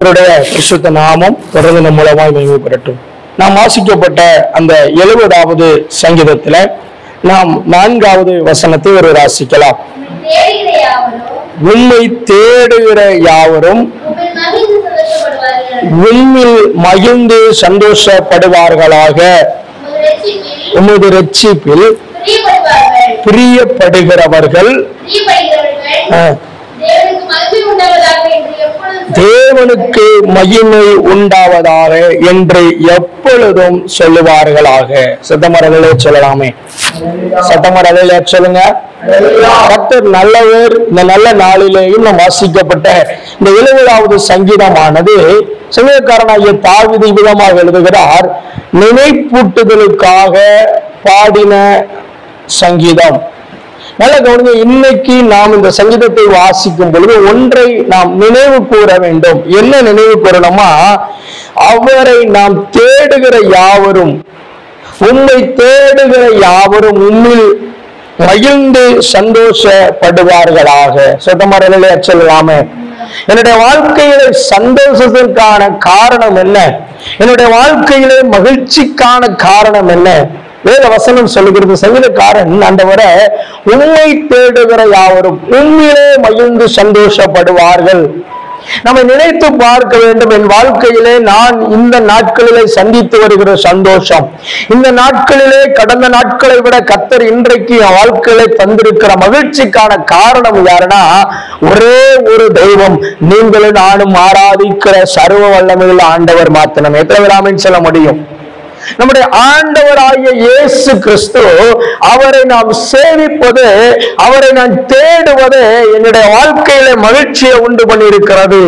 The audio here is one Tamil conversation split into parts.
அவருடைய பரிசுத்த நாமம் தொடர்ந்து நம் மூலமாய் மகிமைப்படட்டும் நாம் வாசிக்கப்பட்ட அந்த எழுபதாவது சங்கீதத்துல நாம் நான்காவது வசனத்தை ஒரு வாசிக்கலாம். உண்மை தேடுகிற யாவரும் உம்மில் மகிழ்ந்து சந்தோஷப்படுவார்கள். உண்மையில் மகிழ்ந்து சந்தோஷப்படுவார்களாக. உமது ரட்சிப்பில் பிரியப்படுகிறவர்கள் பிரியப்படுகிறவர்கள் ஆ, தேவனுக்கு மகிமை உண்டாவதாக என்று எப்பொழுதும் தேவனுக்கு மகிமை உண்டாவதாக என்று எப்பொழுதும் சொல்லுவார்களாக. சத்தமரங்களே சொல்லலாமே. சட்டமரங்களே சொல்லுங்க. கத்தர் நல்லவர் இந்த நல்ல நாளிலேயும் நாம் வாசிக்கப்பட்ட இந்த எழுபதாவது சங்கீதமானது சங்கீதக்காரனாகிய தாவிதி விதமாக எழுதுகிறார் நினைப்பூட்டுதலுக்காக பாடின சங்கீதம். நல்ல கவனிங்க இன்னைக்கு நாம் இந்த சங்கீதத்தை வாசிக்கும் பொழுது ஒன்றை நாம் நினைவு கூற வேண்டும். என்ன நினைவு கூறணுமா அவரை நாம் தேடுகிற யாவரும் உண்மை தேடுகிற யாவரும் உண்மையில் மகிழ்ந்து சந்தோஷப்படுவார்களாக. சொத்தமரலே சொல்லலாமே என்னுடைய வாழ்க்கையில சந்தோஷத்திற்கான காரணம் என்ன? என்னுடைய வாழ்க்கையிலே மகிழ்ச்சிக்கான காரணம் என்ன? வேத வசனம் சொல்லுகிறது சங்கீதக்காரன் ஆண்டவரை உண்மை தேடுகிற யாவரும் உண்மையிலே மகிழ்ந்து சந்தோஷப்படுவார்கள். நம்ம நினைத்து பார்க்க வேண்டும் என் வாழ்க்கையிலே நான் இந்த நாட்களிலே சந்தித்து வருகிற சந்தோஷம். இந்த நாட்களிலே கடந்த நாட்களை விட கத்தர் இன்றைக்கு என் வாழ்க்கையிலே தந்திருக்கிற மகிழ்ச்சிக்கான காரணம் யாருன்னா ஒரே ஒரு தெய்வம். நீங்களும் நானும் ஆராதிக்கிற சர்வ வல்லமையுள்ள ஆண்டவர் மாத்திரம். எத்தனை விராமின் சொல்ல முடியும்? நம்முடைய ஆண்டவராகிய இயேசு கிறிஸ்து அவரை நாம் சேமிப்பது அவரை நான் தேடுவது என்னுடைய வாழ்க்கையில மகிழ்ச்சியை உண்டு பண்ணியிருக்கிறது.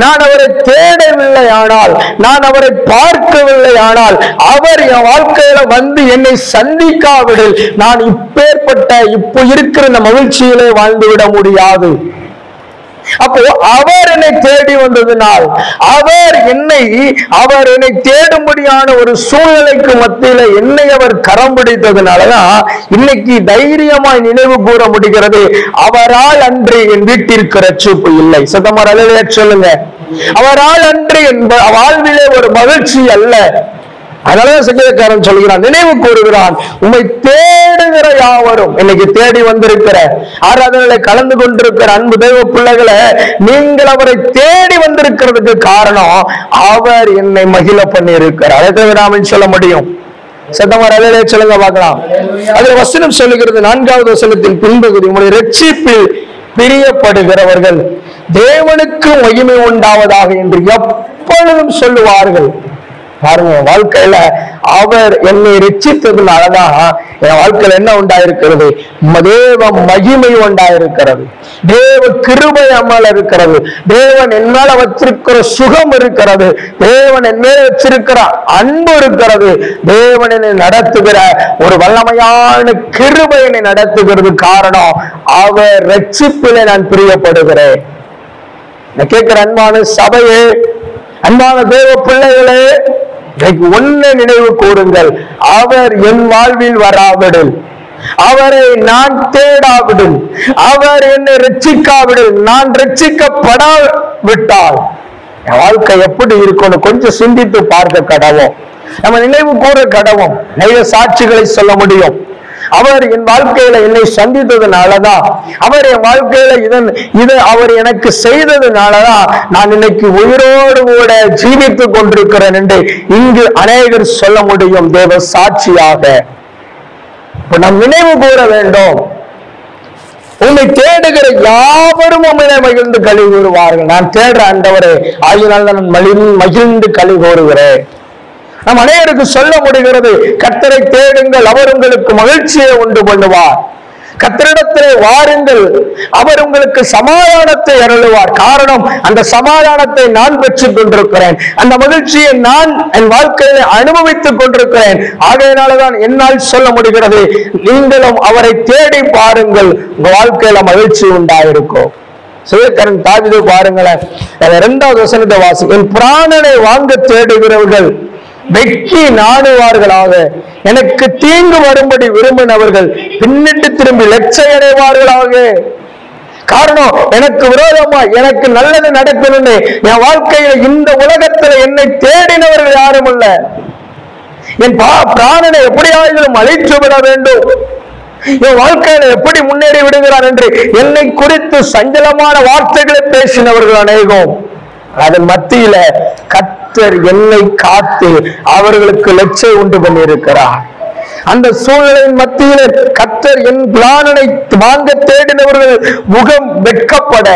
நான் அவரை தேடவில்லை ஆனால் நான் அவரை பார்க்கவில்லை ஆனால் அவர் என் வாழ்க்கையில வந்து என்னை சந்திக்காவிடில் நான் இப்பேற்பட்ட இப்போ இருக்கிற இந்த மகிழ்ச்சியிலே வாழ்ந்துவிட முடியாது. அப்போ அவர் என்னை தேடி வந்ததினால் அவர் என்னை அவர் என்னை தேடும்படியான ஒரு சூழ்நிலைக்கு மத்தியில என்னை அவர் கரம் பிடித்ததுனாலதான் இன்னைக்கு தைரியமாய் நினைவு கூற முடிகிறது. அவரால் அன்று என் வீட்டிற்கு ரட்சிப்பு இல்லை. சதமர் அலையில சொல்லுங்க. அவரால் அன்று என் வாழ்விலே ஒரு மகிழ்ச்சி அல்ல. அதனால சங்கீதக்காரன் சொல்கிறான் நினைவு கூறுகிறான் உண்மை தேடுகிற யாவரும் இன்னைக்கு தேடி வந்திருக்கிற ஆராதனையில கலந்து கொண்டிருக்கிற அன்பு தெய்வ பிள்ளைகளை நீங்கள் அவரை தேடி வந்திருக்கிறதுக்கு காரணம் அவர் என்னை மகிழ பண்ணி இருக்கிறார் அதை தவிர நாம சொல்ல முடியும். சத்தமார் அலையிலே சொல்லுங்க பார்க்கலாம். அதுல வசனம் சொல்லுகிறது நான்காவது வசனத்தின் பின்பகுதி உங்களுடைய ரட்சிப்பில் பிரியப்படுகிறவர்கள் தேவனுக்கு மகிமை உண்டாவதாக என்று எப்பொழுதும் சொல்லுவார்கள். பாருங்க என் வாழ்க்கையில அவர் என்னை ரட்சித்ததுனாலதான் என் வாழ்க்கையில என்ன உண்டாயிருக்கிறது? தேவ மகிமை உண்டாயிருக்கிறது. தேவ கிருபை அம்மால் இருக்கிறது. தேவன் என்னால வச்சிருக்கிற சுகம் இருக்கிறது. தேவன் என் வச்சிருக்கிற அன்பு இருக்கிறது. தேவன் என்னை நடத்துகிற ஒரு வல்லமையான கிருபை என்னை நடத்துகிறது காரணம் அவர் ரட்சிப்பிலே நான் பிரியப்படுகிறேன். நான் கேட்கிற அன்பான சபையே அன்பான தேவ பிள்ளைகளே ஒன்னு நினைவு கூறுங்கள். அவர் என் வாழ்வில் வராவிடும் அவரை நான் தேடாவிடும் அவர் என்னை ரட்சிக்காவிடும் நான் ரட்சிக்கப்படாவிட்டால். என் வாழ்க்கை எப்படி இருக்கணும் கொஞ்சம் சிந்தித்து பார்க்க கடவும் நம்ம நினைவு கூற கடவும் நிறைய சாட்சிகளை சொல்ல முடியும். அவர் என் வாழ்க்கையில என்னை சந்தித்ததுனாலதான் அவர் என் வாழ்க்கையில இதன் இது அவர் எனக்கு செய்ததுனாலதான் நான் இன்னைக்கு உயிரோடு கூட ஜீவித்துக் கொண்டிருக்கிறேன் என்று இங்கு அநேகர் சொல்ல முடியும் தேவ சாட்சியாக. நம் நாம் நினைவு கூற வேண்டும். உன்னை தேடுகிற யாவரும் உண்மையை மகிழ்ந்து கழி கூறுவார்கள் நான் தேடுற ஆண்டவரே ஆகினால் நான் மகிழ்ந்து கழி கூறுகிறேன் நம் அனைவருக்கு சொல்ல முடிகிறது கத்தரை தேடுங்கள் அவர் உங்களுக்கு மகிழ்ச்சியை உண்டு பண்ணுவார். கத்தரிடத்திலே வாருங்கள் அவர் உங்களுக்கு சமாதானத்தை அருளுவார். காரணம் அந்த சமாதானத்தை நான் பெற்றுக் கொண்டிருக்கிறேன். அந்த மகிழ்ச்சியை நான் என் வாழ்க்கையில அனுபவித்துக் கொண்டிருக்கிறேன். ஆகையினாலதான் என்னால் சொல்ல முடிகிறது நீங்களும் அவரை தேடி பாருங்கள் உங்க வாழ்க்கையில மகிழ்ச்சி உண்டாயிருக்கும். சிவக்கரன் தாவிதை பாருங்களேன் இரண்டாவது வசனத்தை வாசி என் பிராணனை வாங்க தேடுகிறவர்கள் வெற்றி நாடுவார்களாக. எனக்கு தீங்கு வரும்படி விரும்பினவர்கள் பின்னிட்டு திரும்பி லட்சையடைவார்களாக காரணம் எனக்கு விரோதமா எனக்கு நல்லது நடக்கணும்னு என் வாழ்க்கையில இந்த உலகத்துல என்னை தேடினவர்கள் யாரும் இல்ல. என் பா பிராணனை எப்படியாவது அழித்து விட வேண்டும்? என் வாழ்க்கையில எப்படி முன்னேறி விடுகிறார் என்று என்னை குறித்து சஞ்சலமான வார்த்தைகளை பேசினவர்கள் அநேகம். அதன் மத்தியில கர்த்தர் என்னை காத்து அவர்களுக்கு லட்சை உண்டு பண்ணியிருக்கிறார். அந்த சூழ்நிலையின் மத்தியில கத்தர் என் பிளானனை வாங்க தேடினவர்கள் முகம் வெட்கப்பட.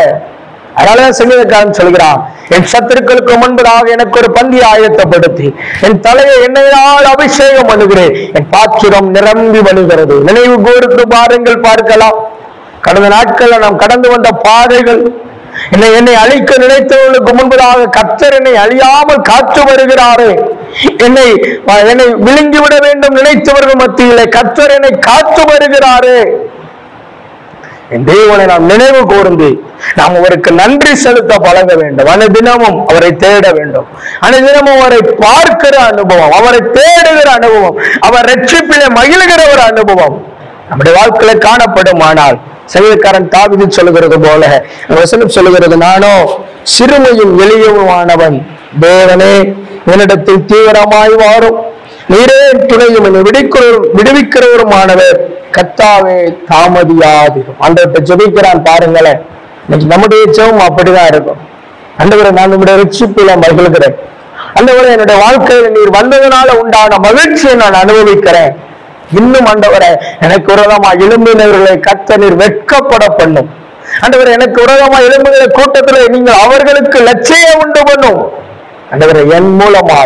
அதனாலதான் சங்கீதக்காரன் சொல்கிறான் என் சத்துருக்களுக்கு முன்பதாக எனக்கு ஒரு பந்தி ஆயத்தப்படுத்தி என் தலையை என்னையால் அபிஷேகம் பண்ணுகிறேன். என் பாத்திரம் நிரம்பி வருகிறது நினைவு கூர்ந்து பாருங்கள் பார்க்கலாம். கடந்த நாட்கள்ல நாம் கடந்து வந்த பாதைகள் என்னை என்னை அழிக்க நினைத்தவர்களுக்கு முன்பதாக கத்தர் என்னை அழியாமல் காத்து வருகிறாரே. என்னை என்னை விழுங்கி விட வேண்டும் நினைத்தவர்கள் மத்தியிலே கத்தர் என்னை காத்து வருகிறாரே. என் தேவனை நாம் நினைவு கூர்ந்து நாம் அவருக்கு நன்றி செலுத்த பழக வேண்டும். அனை தினமும் அவரை தேட வேண்டும். அனை தினமும் அவரை பார்க்கிற அனுபவம் அவரை தேடுகிற அனுபவம் அவர் ரட்சிப்பிலே மகிழ்கிற ஒரு அனுபவம் நம்முடைய வாழ்க்கையில காணப்படும் ஆனால் சங்கீதக்காரன் தாவிது சொல்லுகிறது போல வசனம் சொல்லுகிறது நானோ சிறுமையும் எளியவுமானவன். தேவனே என்னிடத்தில் தீவிரமாய் வாரும். நீரே துணையும் என்னை விடுவிக்கிறவருமானவர். கத்தாவே தாமதியாது. அன்றைய ஜெபிக்கிறான் பாருங்களேன். இன்னைக்கு நம்முடைய ஜெபம் அப்படிதான் இருக்கும். ஆண்டவரை நான் நம்முடைய ரட்சிப்பில மகிழ்கிறேன். ஆண்டவரை என்னுடைய வாழ்க்கையில நீர் வந்ததுனால உண்டான மகிழ்ச்சியை நான் அனுபவிக்கிறேன். இன்னும் ஆண்டவரை எனக்கு உரதமா எழும்பினவர்களை கத்த நீர் வெட்கப்பட பண்ணும் ஆண்டவரை எனக்கு உரதமா எழும்புகிற கூட்டத்துல நீங்கள் அவர்களுக்கு லட்சியம் உண்டு பண்ணும். அந்தவரை என் மூலமா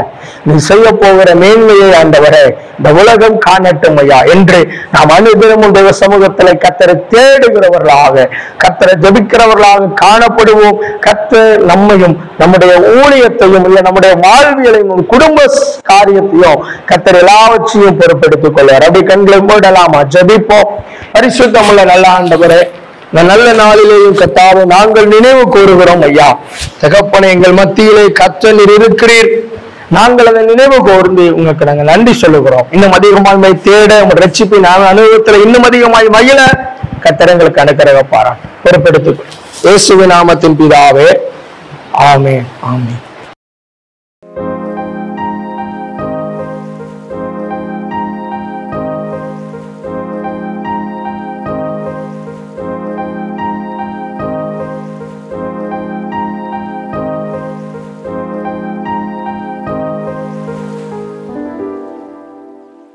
நீ செய்ய போகிற மேன்மையை ஆண்டவரே இந்த உலகம் காணட்டும் ஐயா என்று நாம் அனுதினமும் உடைய சமூகத்தில் கத்தரை தேடுகிறவர்களாக கத்தரை ஜபிக்கிறவர்களாக காணப்படுவோம். கத்த நம்மையும் நம்முடைய ஊழியத்தையும் இல்லை நம்முடைய வாழ்வியலையும் குடும்ப காரியத்தையும் கத்தர் எல்லாவற்றையும் பொறுப்பெடுத்துக் கொள்வார். அப்படி கண்களை மூடலாமா? ஜபிப்போம். பரிசுத்தமுள்ள நல்ல ஆண்டவரே நல்ல நாளிலேயும் கத்தாவை நாங்கள் நினைவு கூறுகிறோம் ஐயா. தகப்பனை எங்கள் மத்தியிலே கத்த நீர் இருக்கிறீர். நாங்கள் அதை நினைவு கோர்ந்து உங்களுக்கு நாங்கள் நன்றி சொல்லுகிறோம். இன்னும் அதிகமாய் தேட உங்கள் ரட்சிப்பை நாங்கள் அனுபவத்துல இன்னும் அதிகமாய் மகிழ கத்திரங்களுக்கு அனுக்கிறக பாரா பொறுப்பெடுத்துக் இயேசுவின் நாமத்தின் பிதாவே. ஆமே ஆமே